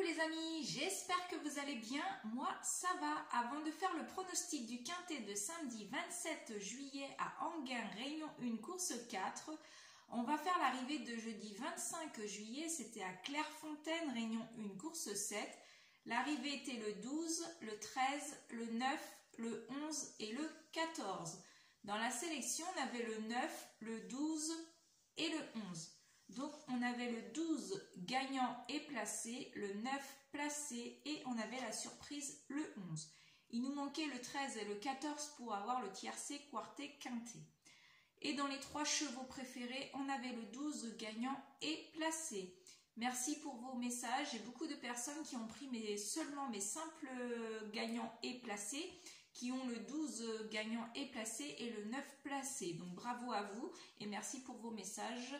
Coucou les amis, j'espère que vous allez bien. Moi, ça va. Avant de faire le pronostic du quintet de samedi 27 juillet à Anguin, Réunion 1, course 4, on va faire l'arrivée de jeudi 25 juillet. C'était à Clairefontaine, Réunion 1, course 7. L'arrivée était le 12, le 13, le 9, le 11 et le 14. Dans la sélection, on avait le 9, le 12 et le 11. Donc, on avait le 12 gagnant et placé, le 9 placé et on avait la surprise le 11. Il nous manquait le 13 et le 14 pour avoir le tiercé, quarté, quinté. Et dans les trois chevaux préférés, on avait le 12 gagnant et placé. Merci pour vos messages. J'ai beaucoup de personnes qui ont pris mes, seulement mes simples gagnants et placés, qui ont le 12 gagnant et placé et le 9 placé. Donc bravo à vous et merci pour vos messages.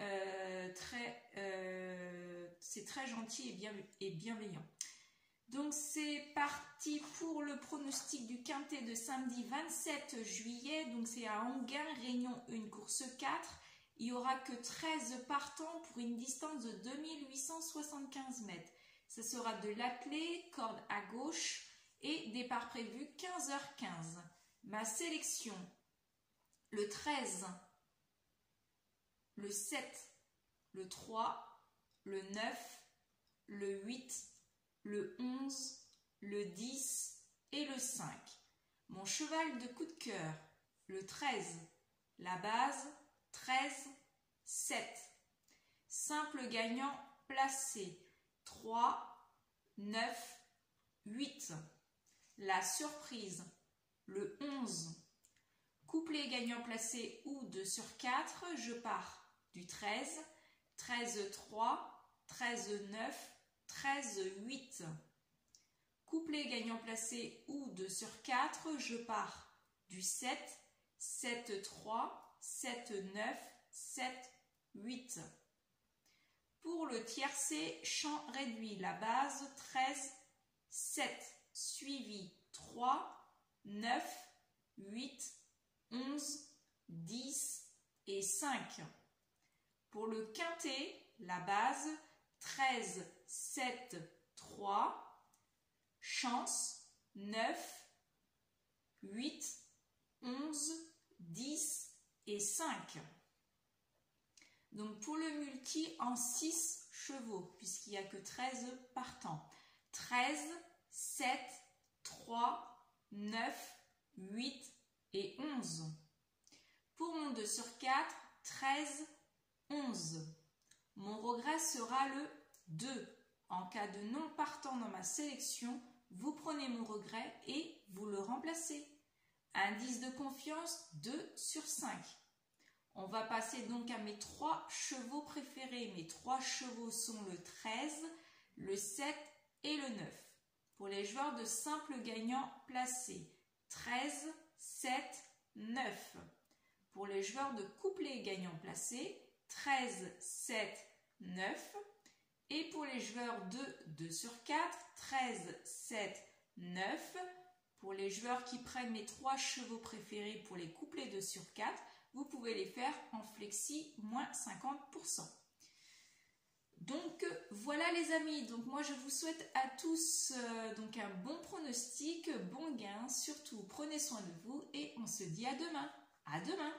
Euh, très, euh, c'est très gentil et, bien, et bienveillant. Donc c'est parti pour le pronostic du quintet de samedi 27 juillet. Donc c'est à Anguin, Réunion 1, course 4. Il n'y aura que 13 partants pour une distance de 2875 mètres. Ce sera de l'attelé, corde à gauche et départ prévu 15h15. Ma sélection, le 13, le 7, le 3, le 9, le 8, le 11, le 10 et le 5. Mon cheval de coup de cœur, le 13, la base, 13, 7. Simple gagnant placé, 3, 9, 8. La surprise, le 11. Couplet gagnant placé ou 2 sur 4, je pars du 13, 13, 3, 13, 9, 13, 8. Couplet gagnant placé ou 2 sur 4, je pars du 7, 7, 3, 7, 9, 7, 8. Pour le tiercé, champ réduit, la base 13, 7, suivi 3, 9, 8, 11, 10 et 5. Pour le quintet, la base 13, 7, 3, chance 9, 8, 11, 10 et 5. Donc pour le multi en 6 chevaux, puisqu'il n'y a que 13 partants. 13, 7, 3, 9, 8 et 11. Pour mon 2 sur 4, 13, 11. Mon regret sera le 2. En cas de non partant dans ma sélection, vous prenez mon regret et vous le remplacez. Indice de confiance 2 sur 5. On va passer donc à mes trois chevaux préférés. Mes trois chevaux sont le 13, le 7 et le 9. Pour les joueurs de simple gagnant placés, 13, 7, 9. Pour les joueurs de couplet gagnant placés, 13, 7, 9. Et pour les joueurs de 2 sur 4, 13, 7, 9. Pour les joueurs qui prennent mes trois chevaux préférés pour les couplets 2 sur 4, vous pouvez les faire en flexi moins 50%. Donc voilà les amis, donc moi je vous souhaite à tous euh, donc un bon pronostic, bon gain, surtout prenez soin de vous et on se dit à demain. À demain